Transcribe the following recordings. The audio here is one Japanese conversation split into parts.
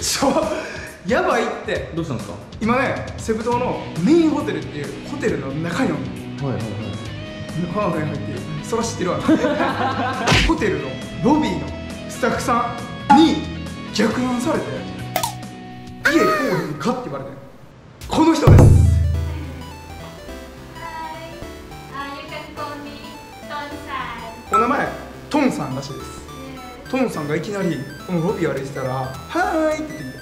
ち ょやばいって。どうしたんですか？今ねセブ島のメインホテルっていうホテルの中におるはいはいはい。ハーフに入ってる。そら知ってるわ。ホテルのロビーのスタッフさんに逆難されて家来おへんかって言われて。この人です。Uh. お名前トンさんらしいですトンさんがいきなりこのロビー歩いてたら「はーい」って言って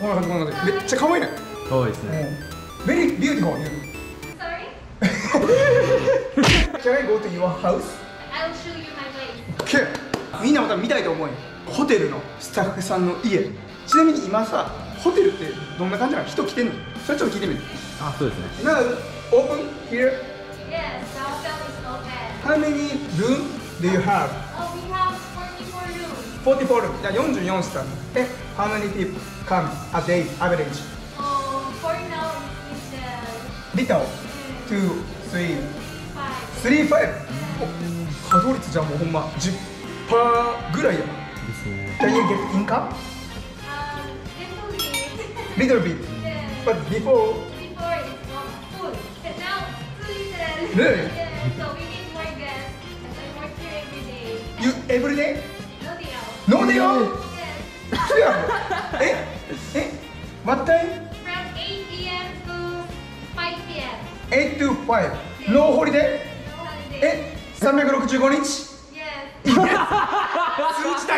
こんな感じこんな感じ。めっちゃ可愛いね。かわいいですね。もう Very beautiful Sorry? Can I go to your house? I'll show you my place. OK みんなまた見たいと思うよ。ホテルのスタッフさんの家。ちなみに今さホテルってどんな感じなの？人来てんの？それちょっと聞いてみる。あそうですね。Now open here. Yes, the hotel is open. How many room do you have? Oh, we have 44 rooms. 44 room じゃあ44室あるえ How many people come a day average? Oh, for now, it's uh, Little two three five. three five お稼働率じゃあもうほんま10%ぐらいやなですね Can you get income? Um, little bit. but before Before it's not full. Now, too little. Really? Every day? No day off. No day off? What time? From 8 a.m. to 5 p.m. 8 to 5 No holiday? No holiday. え365日？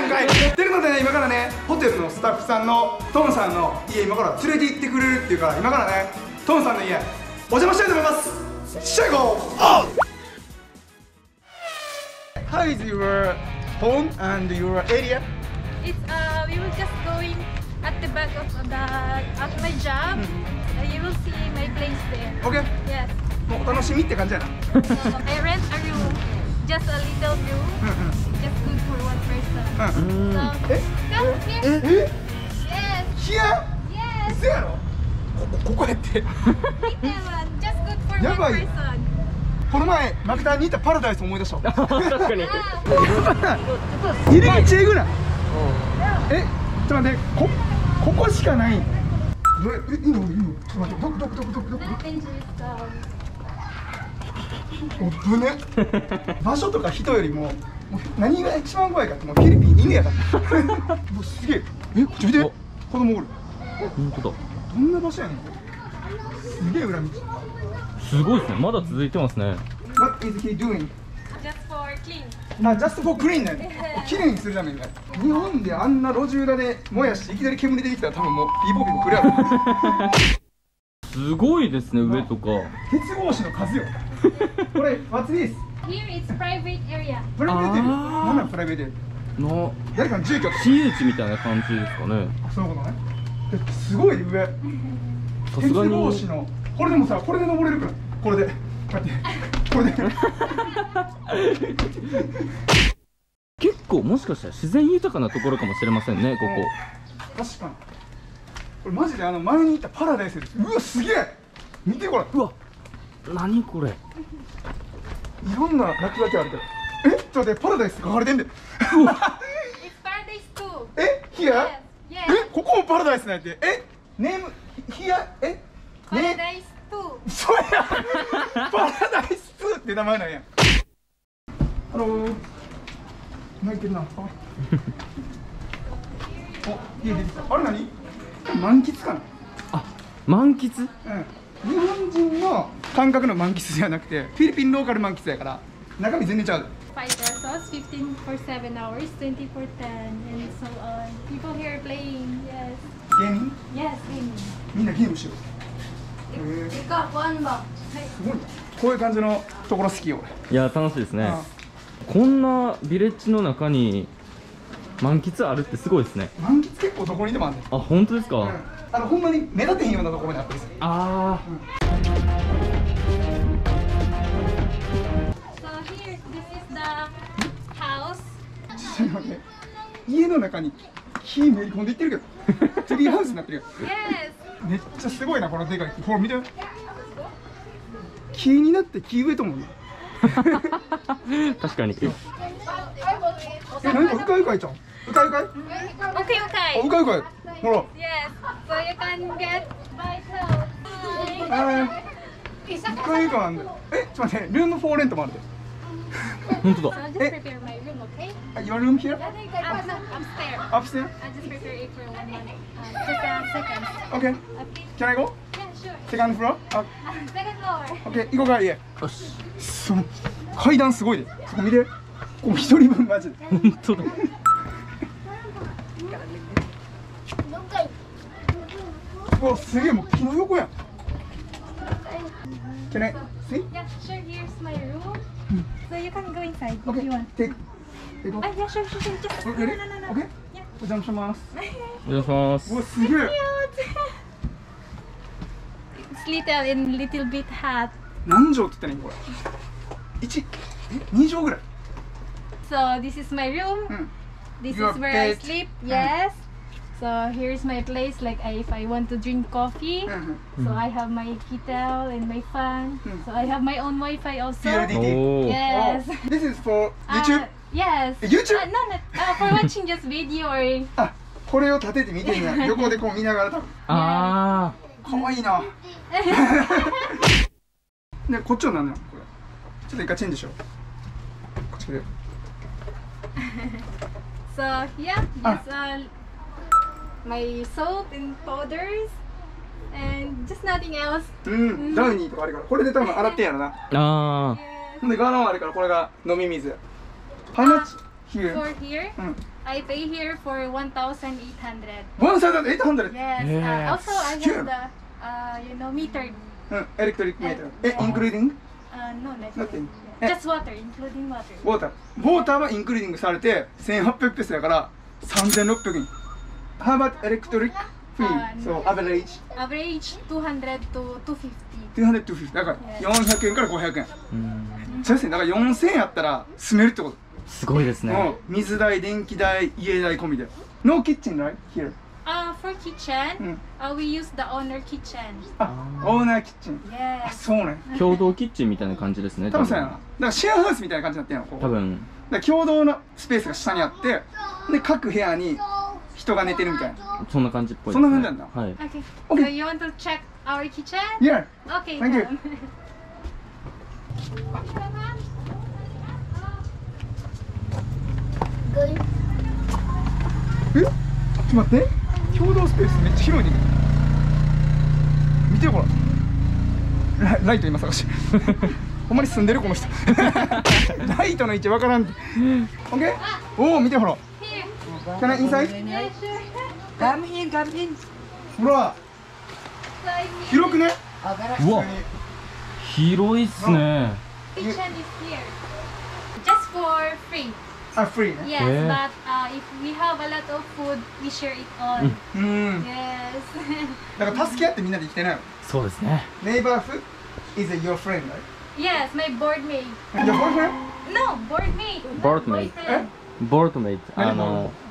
かいっていうのでね今からねホテルのスタッフさんのトンさんの家今から連れて行ってくれるっていうから今からねトンさんの家お邪魔したいと思いますシャイゴー How is your home and your area? It's uh we were just going at the back of the at my job. Uh, you will see my place there. OK? Yes. もうお楽しみって感じやな So I rent a room, just a little room, just good for one person. So え here. え Yes. ヒア Yes. 嘘やろここここやって Little one, just good for Yeah, one boy. person. この前マクダにいたパラダイス思い出したわ 確かに。Ah, 入り口えぐない？えちょっと待ってこここしかない。どれえいいのいいの。ちょっと待ってどこどこどこどこどこ？um あぶね。場所とか人よりも何が一番怖いかってもうフィリピン犬やからもうすげえ。えこっち見て。お。子供おる。本当だ。どんな場所やねんすげえ裏道すごいですねまだ続いてますね What is he doing? just for clean. あ、 Just for clean ね。綺麗にするためにね。日本であんな路地裏で燃やしていきなり煙出てきたら多分もうピーポーピーポーくるやろ。すごいですね上とか鉄格子の数よ。これ、What's this? Here it's private area. プライベートエリア。あーなプライベート？エリのア誰かの住居私有地みたいな感じですかねそういうことね。ですごい上。さ鉄すがに格子の。これでもさ、これで登れるから。これで。こうやって。これで。結構もしかしたら自然豊かなところかもしれませんねこ確かに。これマジであの前にいたパラダイスです。うわ、すげえ見てこれ。こうわ何これいろんな落書きあるけど。え？ちょっと待って、パラダイス書かれてんで。えヒア Yes. え？Yes. ここもパラダイスなんやってえ？ Name？ヒアえ？ね？ Paradise two. そうやパラダイス2って名前なんや。ハロー泣いてるな。あ。お家出てきた。あれ何？満喫かな？あ満喫？うん。日本人の感覚の満喫じゃなくてフィリピンローカル満喫やから中身全然ちゃう5 pesos, 15 for 7 hours, 20 for 10, and so on. People here playing, yes. 芸人 Yes, gaming. みんなゲームしようへえ You got one box. すごい。なこういう感じのところ好きよ俺。いや楽しいですね。あこんなビレッジの中に満喫あるってすごいですね。満喫結構どこにでもあんねん。あ本当ですか、うん。あのほんまに目立てへんようなところにあったりする。あ So ちょっと待って家の中に木めり込んでいってるけどツリーハウスになってるよ.めっちゃすごいなこのでかい。木ほら見て。木になって木植えと思う確かに。え何かうかうかいちゃん？うかうかい？あ okay. うかうかい。ほら。Yes, so you can get by yourself. あー一回以下な。んだよえちょっと待って。ルームフォーレントもあるで本当だ room, okay? あ Your room here? Um, no, upstairs. Upstairs? I'll just prepare it for one month. Uh, just a second. Okay Okay? Can I go? Yeah, sure. Second floor? あ Uh, second floor. OK 行こうか家よしその階段すごいでそこ見てここ一人分マジで本当だうわすげえもう木の横やん Can I see? Yeah, sure. Here's my room. So you can go inside if OK you want. take take off Ah, yeah, sure, sure, sure. Just Oh, no, ready? no, no, no. OK? Yeah. お邪魔しますお願いしますうわすげえ Cute. it's little and little bit hot. 何畳って言ったらいいのこれ1え2畳ぐらい So this is my room. うん This Your is where I bed. sleep. Yes. So here's my place. Like I, if I want to drink coffee, うんうん so I have my kettle and my fan. Mm. So I have my own Wi-Fi also. PLDT おお Yes. Oh, This is for Uh, YouTube? yes. YouTube? Uh, no, not uh, for watching just video or あこれを立てて見てんや横でこう見ながら多分あかわいいなねこっちは何なのこれちょっと一回チェンジしようこっち来る so yeah. Ah. Just uh, My soap and powders and just nothing else. うんダウニーとかあるからこれで多分洗ってんやろなーあ.ほんでガーナもあるからこれが飲み水 How much here? For here, うん I pay here for 1,800. One thousand 800 Yes. Yes. Uh, also, I have the, uh, you know, metered. うん electric meter え including Uh, no, not Nothing. Just water, including water. Waterウォーターは including されて1800ペソだから3600円 How about electric fee? So average. Average 200 to 250. 200 to 50だから400円から500円。ーうん。そうですねだから4000円やったら住めるってこと？すごいですね。もう水代電気代家代込みで。No kitchen right? Here. Uh, for kitchen, Mm. uh, we use the owner kitchen. あオーナーキッチンあ Yes. そうね。共同キッチンみたいな感じですね多分そうやな。だからシェアハウスみたいな感じになってんの多分。だから共同のスペースが下にあってで各部屋に人が寝てるみたいなそんな感じっぽいです、ね、そんな感じなんだはい Okay. Okay. So you want to check our kitchen? Yeah Okay. Thank you. えちょっと待って共同スペースめっちゃ広いね見てよほらラライト今探して ほんまに住んでるこの人 ライトの位置わからん OK? おお見てほら. Can I inside? Yeah, sure. Come in, come in. ほら広くねうわ広いっすね kitchen is here. Just for free. あフリーね Yes, Yeah. but uh, if we have a lot of food, we share it all. うん Yes. だから助け合ってみんなで生きてないのそうですねネイバーフ is your friend right? yes, my board mate. Your boyfriend? No, board mate. Board mate. メイトあ何のま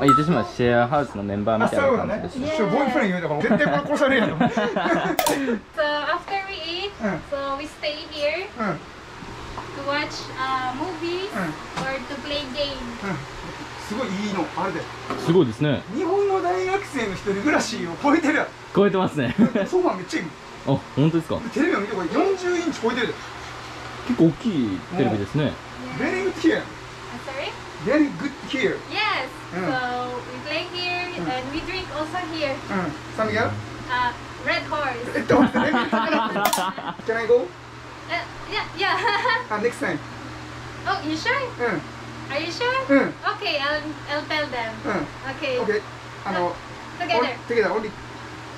あ言ってしまうシェアハウスのメンバーみあたいな感じですね。ボーイフレンド言うたから絶対これ殺されるやろ。So after we eat, Mm. so we stay here うん。うん to watch uh, movies Mm. or to play games. すごいいいのあれで。すごいですね。日本の大学生の一人暮らしを超えてる。やん超えてますね。ソファーめっちゃいい。あ本当ですか？テレビを見てこれ40インチ超えてる。で結構大きいテレビですね。Very good here Uh, sorry? Very good here Yes. Mm. So we play here Mm. and we drink also here. うんサミギャル Uh, Red Horse. えっと待ってレベル高なってる Can I go? Uh, yeah, yeah. あ next time oh, you sure? う Are you sure? んうん Okay, I'll I'll tell them. うん Okay. OK あの Together. Together only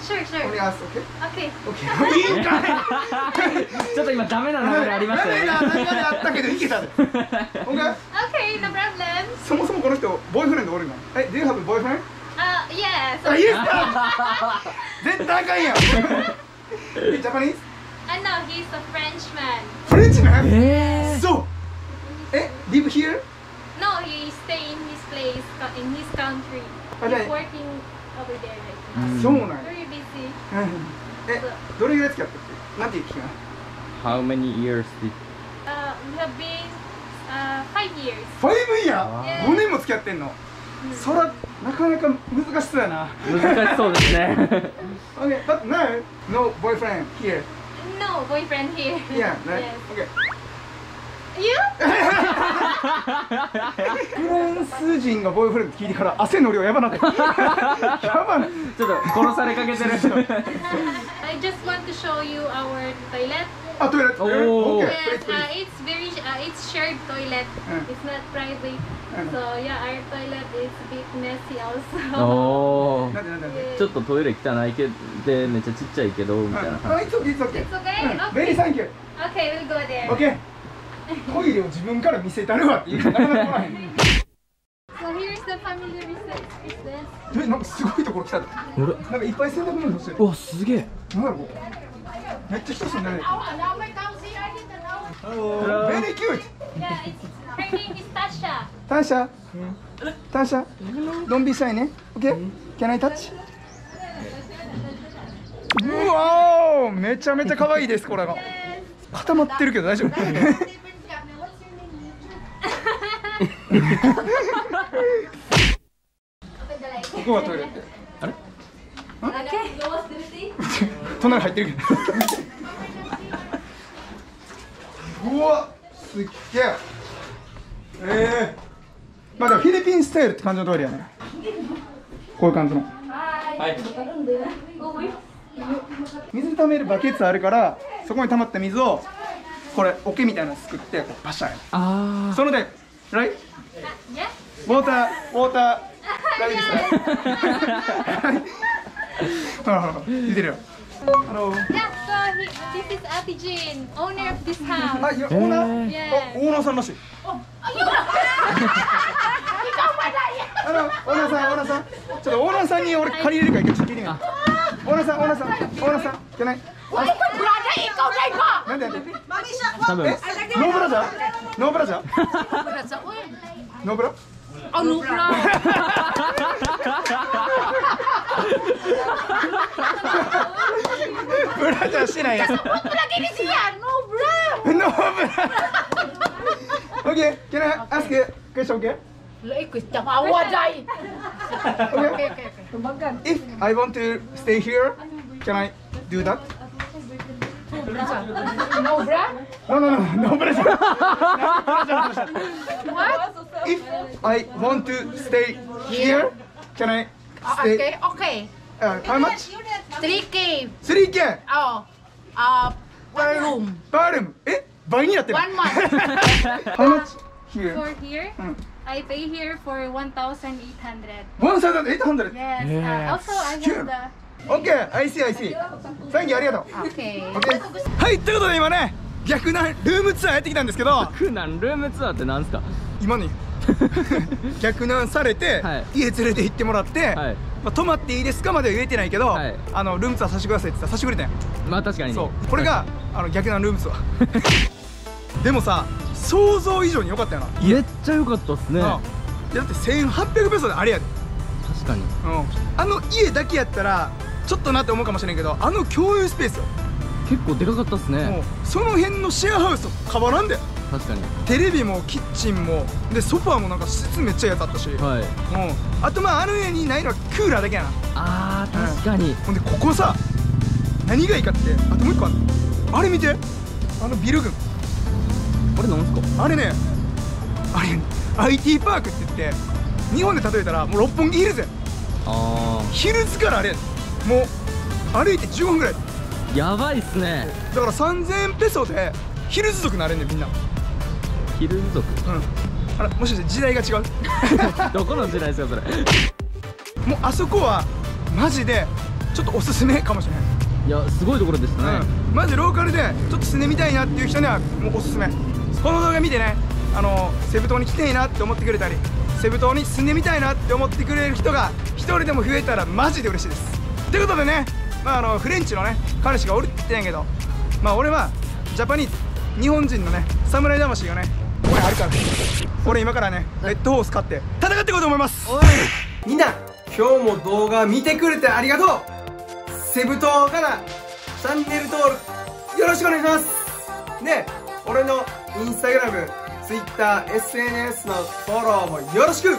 Sure, sure. only us OK? Okay. OK いいんかいちょっと今ダメな流れありましたよダメな流れあったけどいけたで OK? Okay, no problem. そもそもこの人ボーイフレンドおるのえ Do you have a boyfriend? Uh, yes. あ、イエスか絶対あかんやんえジャパニーズ Uh, no, he's a Frenchman. フレンチマンえそうえ live here? No, he stay in his place, in his country. Ah, He's working over there right ー、now. そうなんやえどれぐらい付き合ったってなんて聞きな How many years did Uh, we have been uh, five years. 5イヤあーー5年も付き合ってんのそらなかなか難しそうやな難しそうですね Okay, but now no boyfriend here No boyfriend here. Yeah, right? Yes. Okay? フランス人がボイフレンド聞いてから汗の量やばなってちょっと殺されかけてる。人 I just want to あ、トイレット、?OK toilet、うん、It's not private. そう、so, yeah, our toilet is a bit messy also. おー、yeah. ちょっとトイレ汚いけでめっちゃちっちゃいけどみたいな感じ。あ、いつ、いつ、いつ、いつ、いつ、いつ、いつ、いつ、いつ、トイレを自分から見せたるわって言う。人なかなか来らへん So here's the family reception. えなんかすごいところ来たで。あれ？なんかいっぱい洗濯物干してる。うわすげえ。なんだろう？ここめっちゃ人住んでる Hello. Very cute Yeah, it's, her name is Tasha. タシャタシャ Don't be shy ね。OK Can I touch? うわーめちゃめちゃ可愛いですこれが。固まってるけど大丈夫ここがトイレってあれ隣入ってるけど。うわすっげえ。ええまあでもフィリピンスタイルって感じのトイレやね。こういう感じの。はい。水溜めるバケツあるからそこに溜まった水をこれ桶みたいなの作ってこうパシャやあそのでライ?ウォーターウォーター大丈夫でてるよ。Hello Yeah, so he, this is Jean, owner of this house. あいやオーナー、Yeah. あオーナーさんらしい。あのオーナーさんオーナーさん。ちょっとオーナーさんに俺借りれるか一回聞いてみよう。オーナーさんオーナーさんオーナーさん。じゃない？なんで？なんで多分。え？ノーブラジャー？ノーブラジャー？ノーブラ？ブラジャーしてないやつノーブラ Okay, can I ask a question, okay? Okay. If I want to stay here, can I do that? No, no, no, no, brother. If I want to stay here, can I stay? Okay, okay. Uh, how much? 3K. 3K Oh, uh, per room. per room. え倍になってる One month. How much here? For here, Mm. I pay here for 1,800. 1800 Yes. Yes. Uh, also, I Sure. have the. OK, I see, I see. Thank you, ありがとう。Okay. OK。はい、ということで今ね、逆なルームツアーやってきたんですけど、クナンルームツアーってなんすか今ね、逆難されて、はい。家連れて行ってもらって、はい。まあ、泊まっていいですかまでは言えてないけど、はい。あのルームツアーさせてくださいって言ったらさせてくれたんやまあ確かにそう。これがあの逆難ルームツアー。でもさ想像以上に良かったよな。めっちゃ良かったっすね。だって1800ペソであれやで、確かに。うん、あの家だけやったらちょっとなって思うかもしれんけどあの共有スペースよ、結構でかかったっすもね。うその辺のシェアハウスと変わらんで確かに。テレビもキッチンもでソファーもなんか質めっちゃやつあったし、はい。うん、あとまああの家にないのはクーラーだけやな。あー確かに。ほんでここさ何がいいかってあともう一個ある。あれ見て。あのビル群。これなんすか？あれねあれ IT パークって言って日本で例えたらもう六本木ヒルズやあヒルズからあれやもう歩いて15分ぐらい。ーやばいっすね。だから3000ペソでヒルズ族なれんねんみんなヒルズ族。うん。あらもしかして時代が違う？どこの時代ですかそれ？もうあそこはマジでちょっとおすすめかもしれない。いやすごいところでしたね、うん、マジでローカルでちょっと住んでみたいなっていう人にはもうおすすめ。この動画見てね。あのセブ島に来ていいなって思ってくれたりセブ島に住んでみたいなって思ってくれる人が一人でも増えたらマジで嬉しいです。ということでね、まあ、あのフレンチのね彼氏がおるって言ってんやけどまあ俺はジャパニーズ日本人のね侍魂がね俺あるから俺今からねレッドホース買って戦っていこうと思います。みんな今日も動画見てくれてありがとう。セブ島からチャンネル登録よろしくお願いします。で俺のインスタグラムツイッター SNS のフォローもよろしく